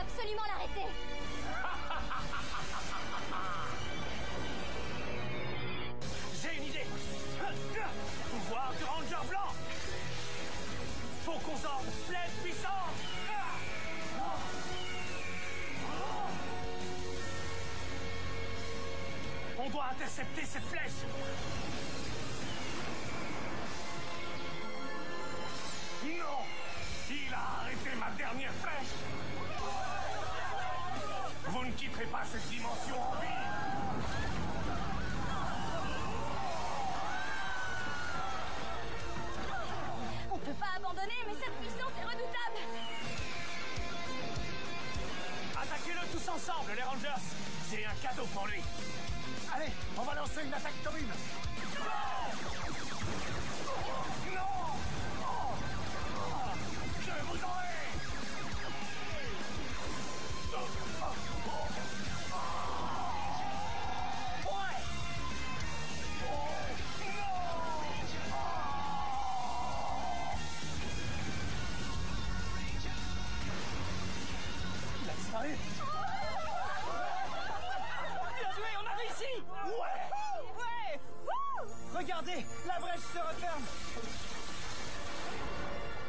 absolument l'arrêter. J'ai une idée. Pouvoir du Ranger blanc. Faut qu'on sorte pleine puissance On doit intercepter cette flèche Quitterez pas cette dimension en vie On peut pas abandonner, mais cette puissance est redoutable. Attaquez-le tous ensemble, les Rangers. J'ai un cadeau pour lui. Allez, on va lancer une attaque commune Bien joué, on a réussi. Ouais. Ouais. Regardez, la brèche se referme